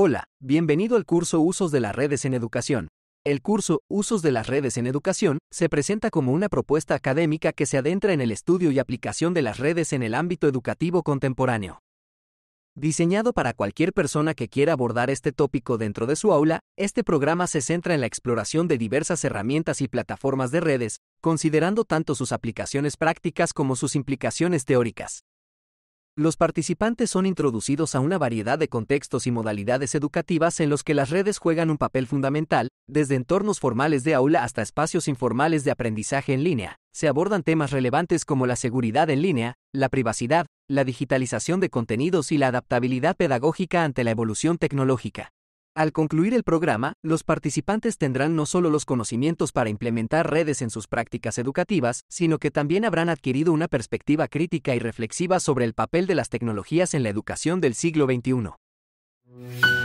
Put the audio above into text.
Hola, bienvenido al curso Usos de las redes en educación. El curso Usos de las redes en educación se presenta como una propuesta académica que se adentra en el estudio y aplicación de las redes en el ámbito educativo contemporáneo. Diseñado para cualquier persona que quiera abordar este tópico dentro de su aula, este programa se centra en la exploración de diversas herramientas y plataformas de redes, considerando tanto sus aplicaciones prácticas como sus implicaciones teóricas. Los participantes son introducidos a una variedad de contextos y modalidades educativas en los que las redes juegan un papel fundamental, desde entornos formales de aula hasta espacios informales de aprendizaje en línea. Se abordan temas relevantes como la seguridad en línea, la privacidad, la digitalización de contenidos y la adaptabilidad pedagógica ante la evolución tecnológica. Al concluir el programa, los participantes tendrán no solo los conocimientos para implementar redes en sus prácticas educativas, sino que también habrán adquirido una perspectiva crítica y reflexiva sobre el papel de las tecnologías en la educación del siglo XXI.